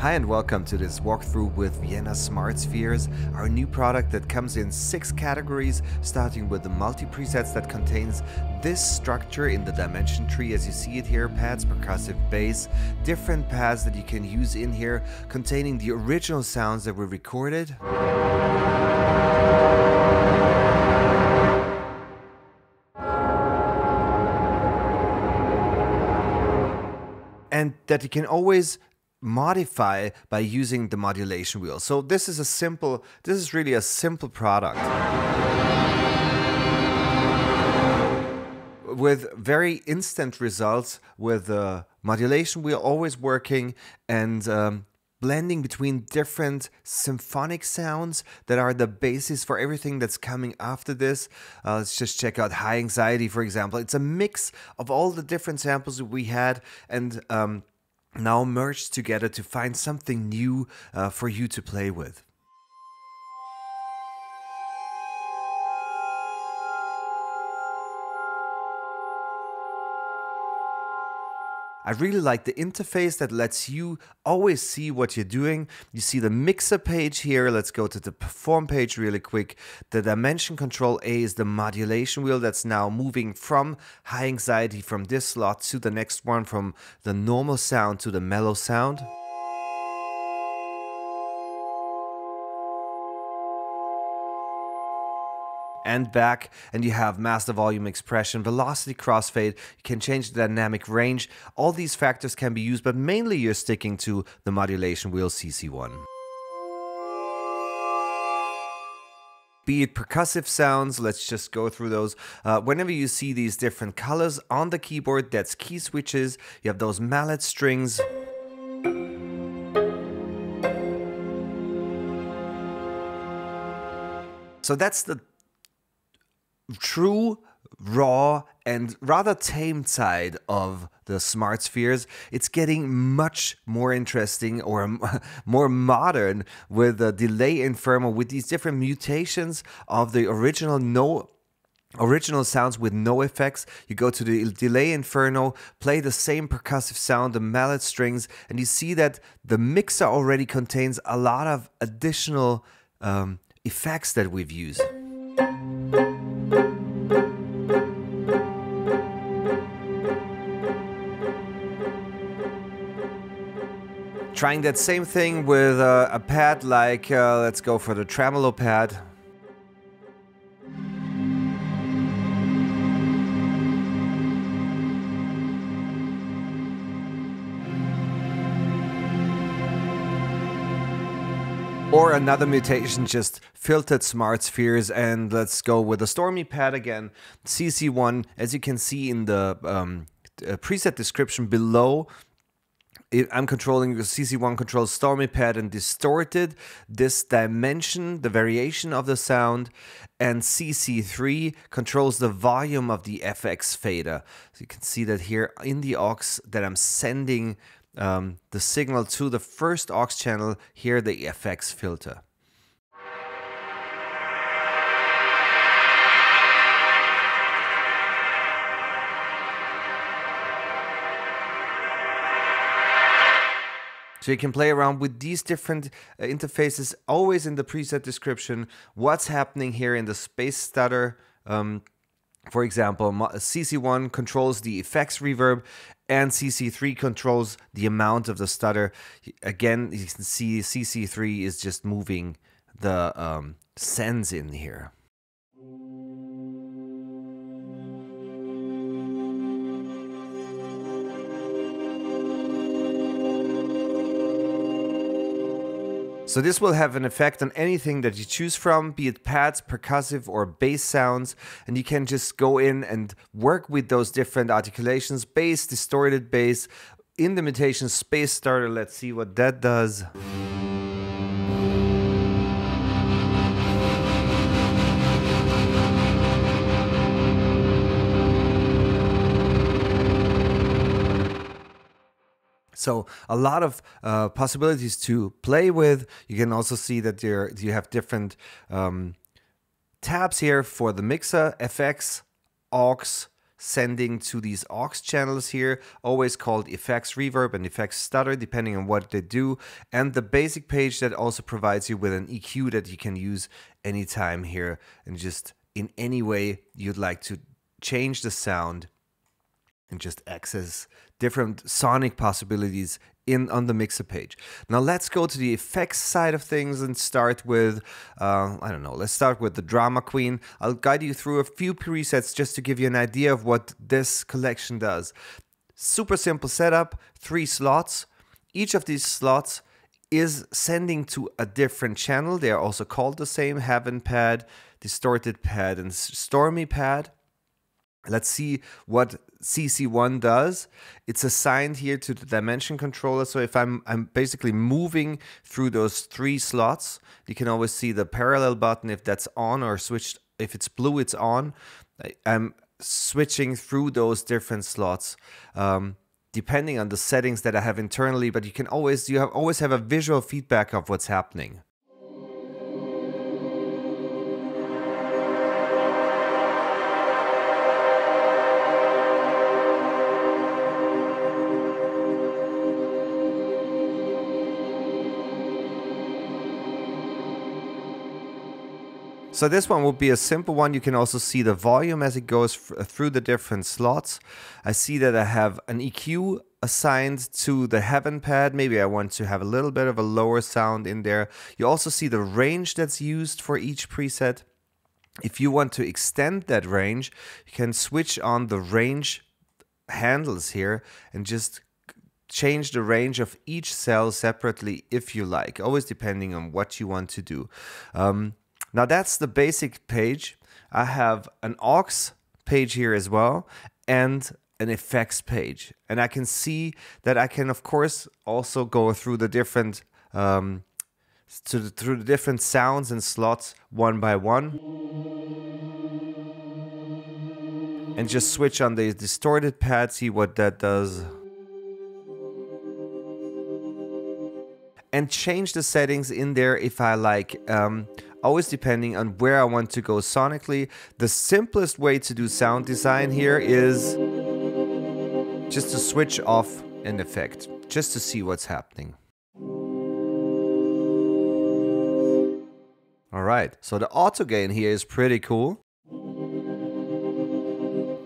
Hi and welcome to this walkthrough with Vienna Smart Spheres, our new product that comes in six categories, starting with the multi-presets that contains this structure in the dimension tree as you see it here, pads, percussive bass, different pads that you can use in here, containing the original sounds that were recorded. and that you can always modify by using the modulation wheel. So this is a simple, this is really a simple product. With very instant results with the modulation wheel always working and um, blending between different symphonic sounds that are the basis for everything that's coming after this. Uh, let's just check out High Anxiety, for example. It's a mix of all the different samples that we had and um, now merged together to find something new uh, for you to play with. I really like the interface that lets you always see what you're doing. You see the mixer page here. Let's go to the perform page really quick. The dimension control A is the modulation wheel that's now moving from high anxiety from this slot to the next one from the normal sound to the mellow sound. And back and you have master volume expression, velocity crossfade, you can change the dynamic range. All these factors can be used, but mainly you're sticking to the modulation wheel CC1. be it percussive sounds, let's just go through those. Uh, whenever you see these different colors on the keyboard, that's key switches. You have those mallet strings. So that's the true, raw, and rather tame side of the smart spheres, it's getting much more interesting or more modern with the delay inferno with these different mutations of the original no original sounds with no effects. You go to the delay inferno, play the same percussive sound, the mallet strings, and you see that the mixer already contains a lot of additional um, effects that we've used. Trying that same thing with uh, a pad like, uh, let's go for the tremolo pad. Or another mutation, just filtered smart spheres. And let's go with the Stormy pad again. CC1, as you can see in the um, uh, preset description below, I'm controlling the CC1 controls stormy pad and distorted this dimension, the variation of the sound, and CC3 controls the volume of the FX fader. So you can see that here in the aux that I'm sending um, the signal to the first aux channel, here the FX filter. So you can play around with these different uh, interfaces, always in the preset description, what's happening here in the space stutter. Um, for example, CC1 controls the effects reverb and CC3 controls the amount of the stutter. Again, you can see CC3 is just moving the um, sends in here. So this will have an effect on anything that you choose from, be it pads, percussive or bass sounds. And you can just go in and work with those different articulations, bass, distorted bass, in the mutation space stutter. Let's see what that does. So a lot of uh, possibilities to play with. You can also see that there you have different um, tabs here for the mixer, FX, aux, sending to these aux channels here, always called effects reverb and effects stutter, depending on what they do. And the basic page that also provides you with an EQ that you can use anytime here and just in any way you'd like to change the sound and just access different sonic possibilities in on the mixer page. Now let's go to the effects side of things and start with, uh, I don't know, let's start with the Drama Queen. I'll guide you through a few presets just to give you an idea of what this collection does. Super simple setup, three slots. Each of these slots is sending to a different channel. They are also called the same, Heaven Pad, Distorted Pad, and Stormy Pad. Let's see what CC1 does. It's assigned here to the dimension controller. So if I'm, I'm basically moving through those three slots, you can always see the parallel button if that's on or switched. If it's blue, it's on. I'm switching through those different slots. Um, depending on the settings that I have internally, but you can always you have always have a visual feedback of what's happening. So this one would be a simple one. You can also see the volume as it goes through the different slots. I see that I have an EQ assigned to the heaven pad. Maybe I want to have a little bit of a lower sound in there. You also see the range that's used for each preset. If you want to extend that range, you can switch on the range handles here and just change the range of each cell separately if you like, always depending on what you want to do. Um, now that's the basic page. I have an aux page here as well and an effects page. And I can see that I can, of course, also go through the different um, to the, through the different sounds and slots one by one. And just switch on the distorted pad, see what that does. And change the settings in there if I like. Um, always depending on where I want to go sonically. The simplest way to do sound design here is just to switch off an effect, just to see what's happening. Alright, so the auto gain here is pretty cool.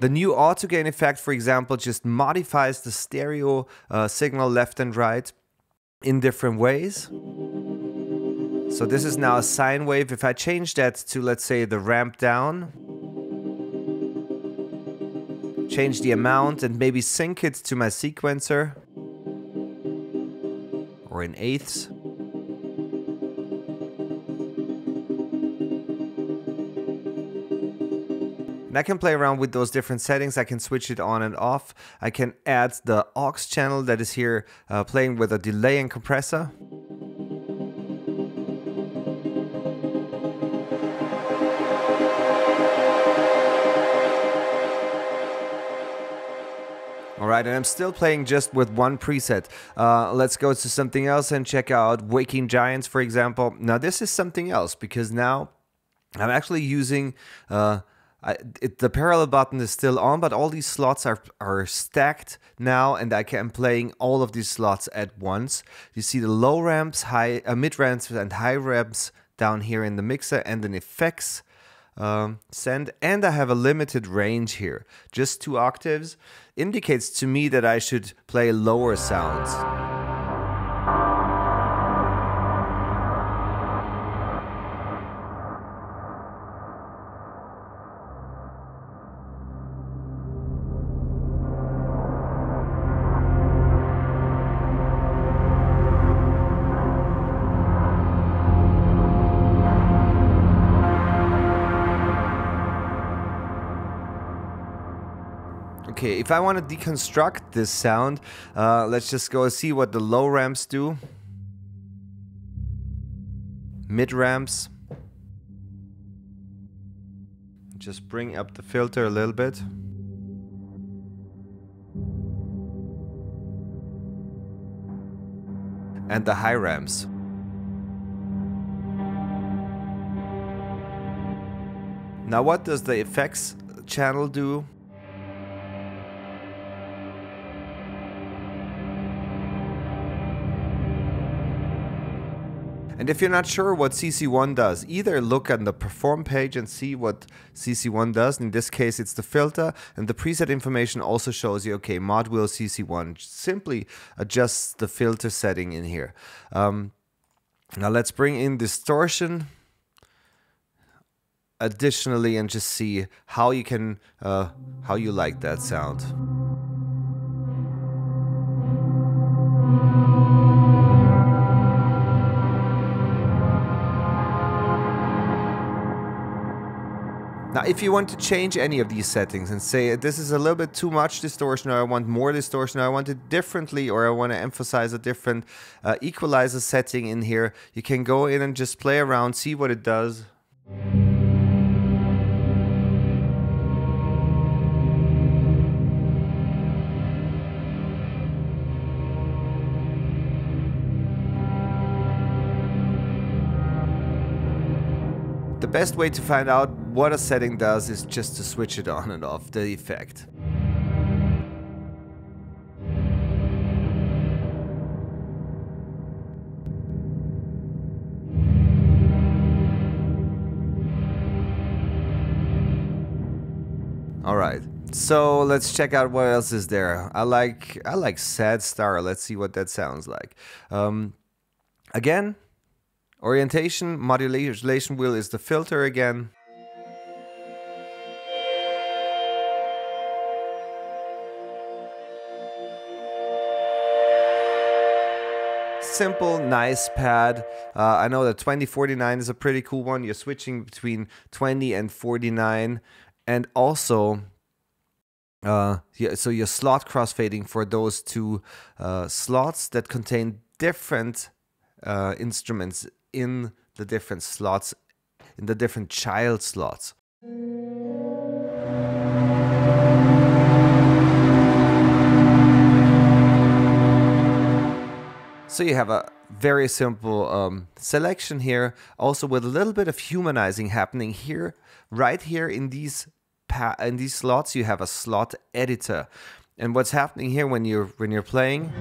The new auto gain effect, for example, just modifies the stereo uh, signal left and right in different ways. So this is now a sine wave. If I change that to, let's say, the ramp down, change the amount and maybe sync it to my sequencer or in eighths. And I can play around with those different settings. I can switch it on and off. I can add the aux channel that is here uh, playing with a delay and compressor. Right? And I'm still playing just with one preset. Uh, let's go to something else and check out Waking Giants, for example. Now, this is something else because now I'm actually using. Uh, I, it, the parallel button is still on, but all these slots are, are stacked now, and I can playing all of these slots at once. You see the low ramps, high, uh, mid ramps, and high ramps down here in the mixer, and then effects um, send, and I have a limited range here, just two octaves, indicates to me that I should play lower sounds. If I want to deconstruct this sound, uh, let's just go see what the low ramps do. Mid ramps. Just bring up the filter a little bit. And the high ramps. Now what does the effects channel do? And if you're not sure what CC1 does, either look at the perform page and see what CC1 does. In this case, it's the filter, and the preset information also shows you, okay, mod wheel CC1. Simply adjust the filter setting in here. Um, now let's bring in distortion additionally and just see how you can, uh, how you like that sound. Now, if you want to change any of these settings and say this is a little bit too much distortion, or I want more distortion, or I want it differently, or I want to emphasize a different uh, equalizer setting in here, you can go in and just play around, see what it does. Best way to find out what a setting does is just to switch it on and off, the effect. All right. So let's check out what else is there. I like I like Sad Star. Let's see what that sounds like. Um, again, Orientation, modulation wheel is the filter again. simple, nice pad. Uh, I know that 2049 is a pretty cool one. You're switching between 20 and 49. And also, uh, yeah, so you're slot crossfading for those two uh, slots that contain different uh, instruments in the different slots, in the different child slots. So you have a very simple um, selection here, also with a little bit of humanizing happening here. Right here in these in these slots, you have a slot editor, and what's happening here when you're when you're playing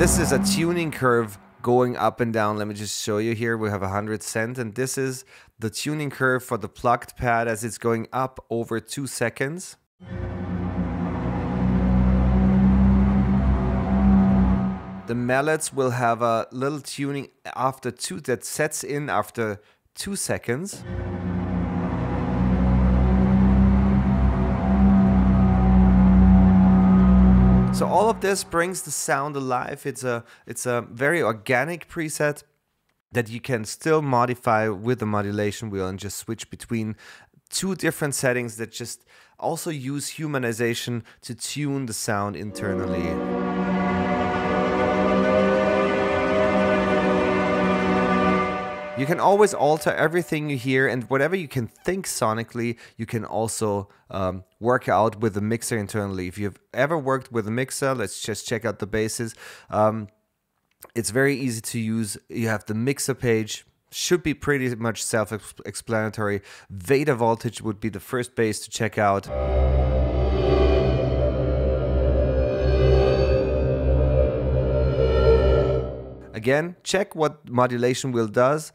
This is a tuning curve going up and down. Let me just show you here. We have 100 cent and this is the tuning curve for the plucked pad as it's going up over two seconds. The mallets will have a little tuning after two that sets in after two seconds. So all of mm. this brings the sound alive. It's a it's a very organic preset that you can still modify with the modulation wheel and just switch between two different settings that just also use humanization to tune the sound internally. You can always alter everything you hear, and whatever you can think sonically, you can also um, work out with the mixer internally. If you've ever worked with a mixer, let's just check out the bases. Um, it's very easy to use. You have the mixer page, should be pretty much self-explanatory. Veda voltage would be the first base to check out. Again, check what modulation wheel does.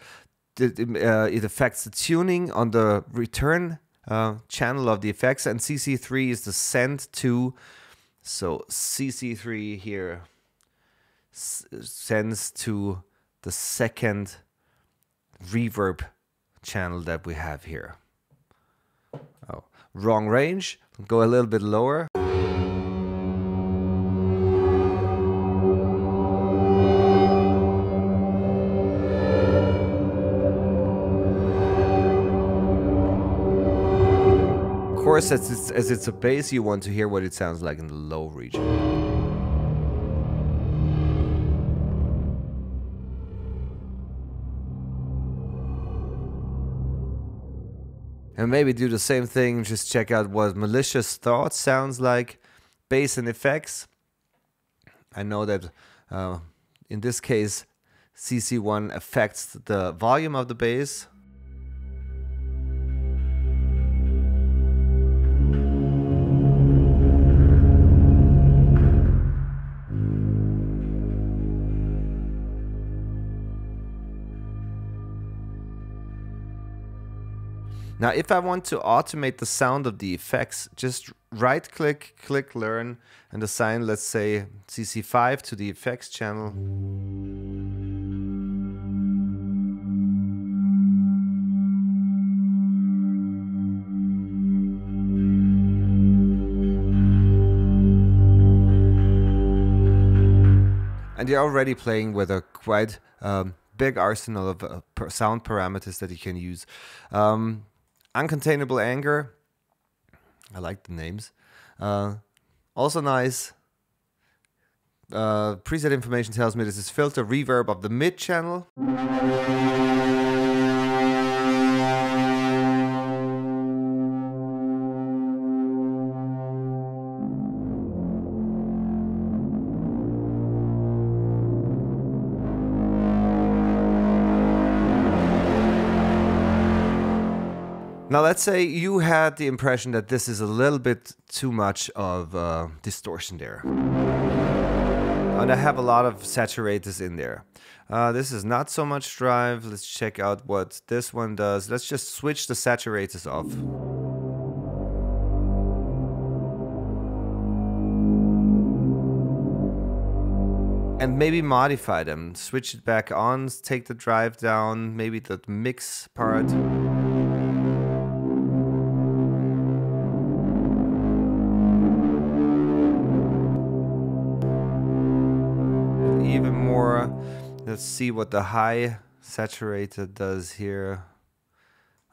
Uh, it affects the tuning on the return uh, channel of the effects, and CC3 is the send to. So CC3 here sends to the second reverb channel that we have here. Oh, wrong range. Go a little bit lower. Course, as it's, as it's a bass, you want to hear what it sounds like in the low region. And maybe do the same thing, just check out what Malicious Thoughts sounds like, bass and effects. I know that uh, in this case, CC1 affects the volume of the bass, Now, if I want to automate the sound of the effects, just right click, click learn, and assign, let's say, CC5 to the effects channel. and you're already playing with a quite um, big arsenal of uh, sound parameters that you can use. Um, uncontainable anger, I like the names. Uh, also nice. Uh, preset information tells me this is filter reverb of the mid channel. Let's say you had the impression that this is a little bit too much of uh, distortion there. And I have a lot of saturators in there. Uh, this is not so much drive. Let's check out what this one does. Let's just switch the saturators off. and maybe modify them. Switch it back on, take the drive down, maybe the mix part. Let's see what the high saturated does here.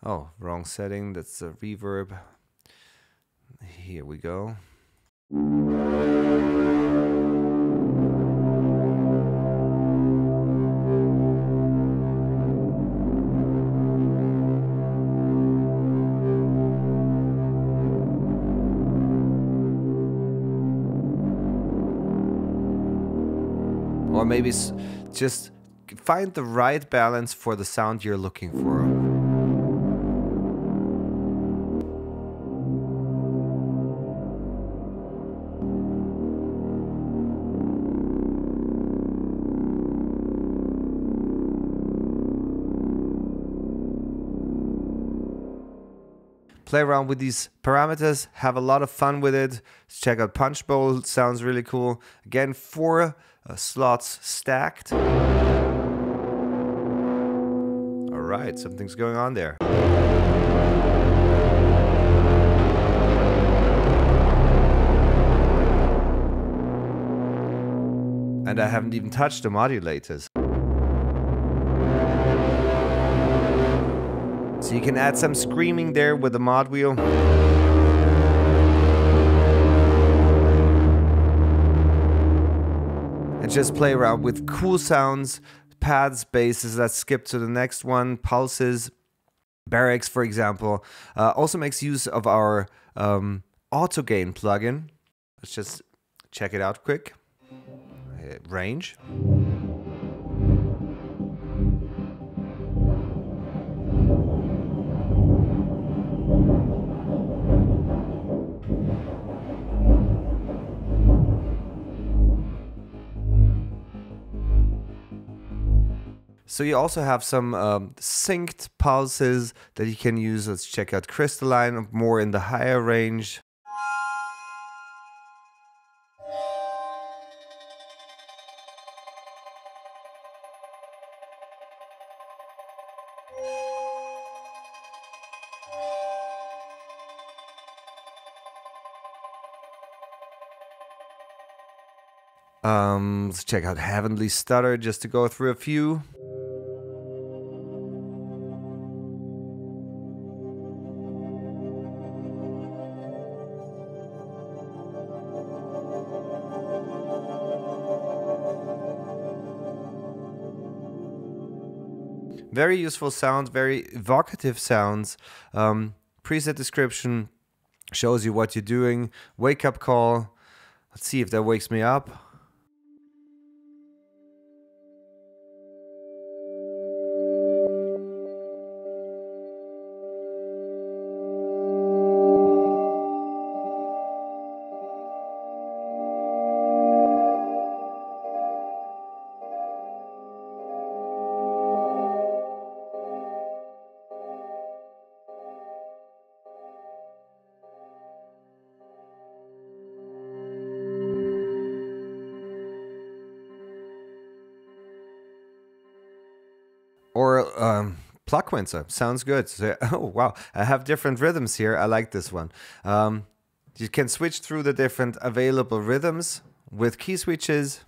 Oh, wrong setting. That's a reverb. Here we go. Or maybe just find the right balance for the sound you're looking for. play around with these parameters, have a lot of fun with it. Check out Punch Bowl, sounds really cool. Again, four uh, slots stacked. Right, something's going on there. And I haven't even touched the modulators. So you can add some screaming there with the mod wheel. And just play around with cool sounds, pads, basses. Let's skip to the next one. Pulses, barracks, for example. Uh, also makes use of our um, auto gain plugin. Let's just check it out quick. Uh, range. So you also have some um, synced pulses that you can use. Let's check out crystalline, more in the higher range. Um, let's check out Heavenly Stutter just to go through a few. Very useful sounds, very evocative sounds. Um, preset description shows you what you're doing. Wake up call. Let's see if that wakes me up. Or um, Plugquincer. Sounds good. So, oh, wow. I have different rhythms here. I like this one. Um, you can switch through the different available rhythms with key switches.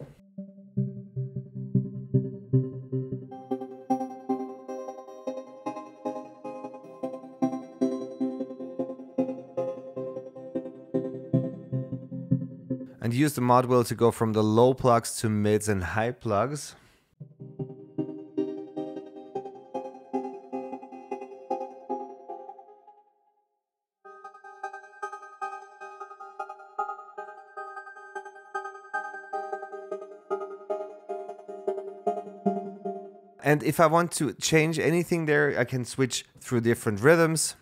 And use the mod wheel to go from the low plugs to mids and high plugs. And if I want to change anything there, I can switch through different rhythms.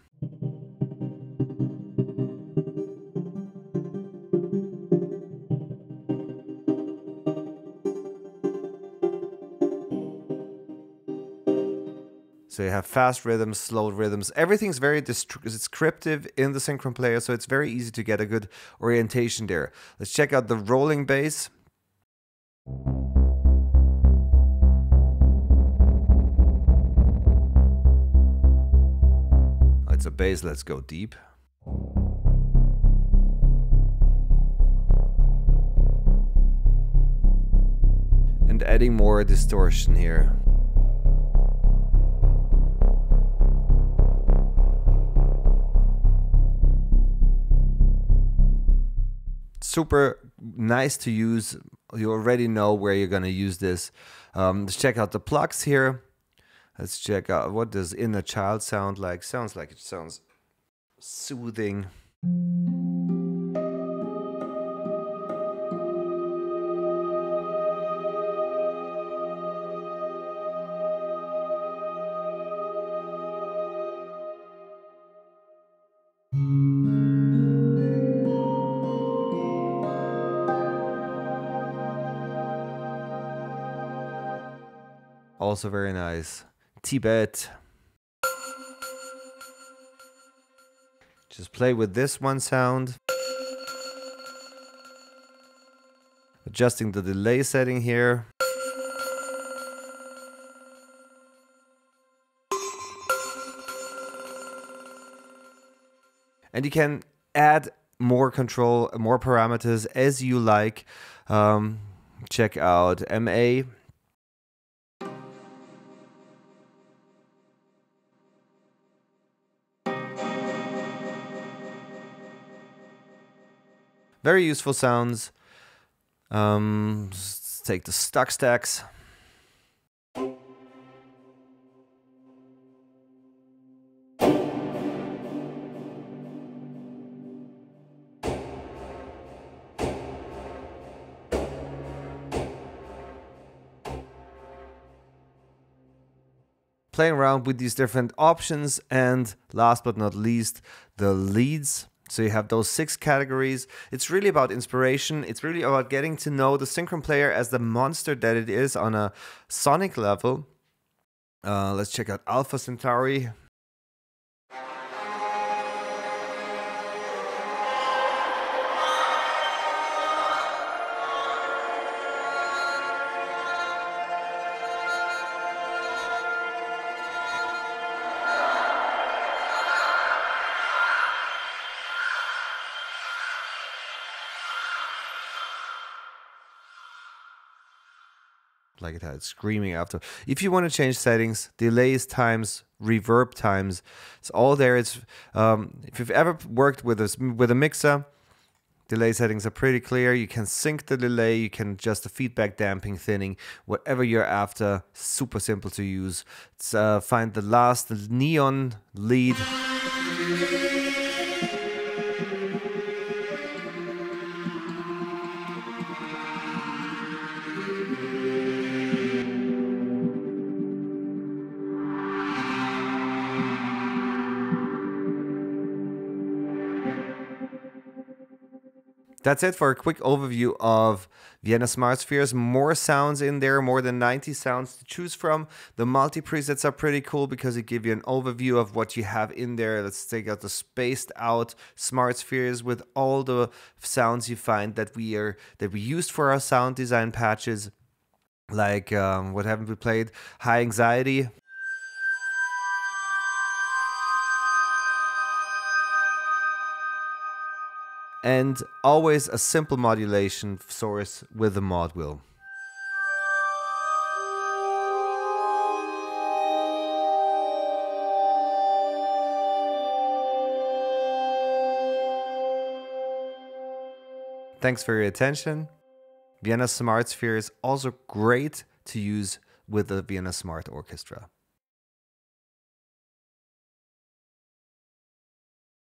So you have fast rhythms, slow rhythms. Everything's very descriptive in the Synchron player, so it's very easy to get a good orientation there. Let's check out the rolling bass. It's a bass, let's go deep. And adding more distortion here. super nice to use. You already know where you're going to use this. Um, let's check out the plugs here. Let's check out what does inner child sound like. Sounds like it sounds soothing. Also very nice. Tibet. Just play with this one sound. Adjusting the delay setting here. And you can add more control, more parameters as you like. Um, check out MA Very useful sounds. Um, let's take the stuck stacks. playing around with these different options and last but not least the leads so you have those six categories. It's really about inspiration. It's really about getting to know the Synchron player as the monster that it is on a sonic level. Uh, let's check out Alpha Centauri. Like it had screaming after. If you want to change settings, delays times, reverb times, it's all there. It's um, if you've ever worked with a with a mixer, delay settings are pretty clear. You can sync the delay, you can adjust the feedback, damping, thinning, whatever you're after. Super simple to use. Uh, find the last neon lead. That's it for a quick overview of Vienna Smart Spheres. More sounds in there, more than 90 sounds to choose from. The multi presets are pretty cool because they give you an overview of what you have in there. Let's take out the spaced out Smart Spheres with all the sounds you find that we are that we used for our sound design patches. Like um, what haven't we played? High Anxiety, and always a simple modulation source with a mod wheel. Thanks for your attention. Vienna Smart Sphere is also great to use with the Vienna Smart Orchestra.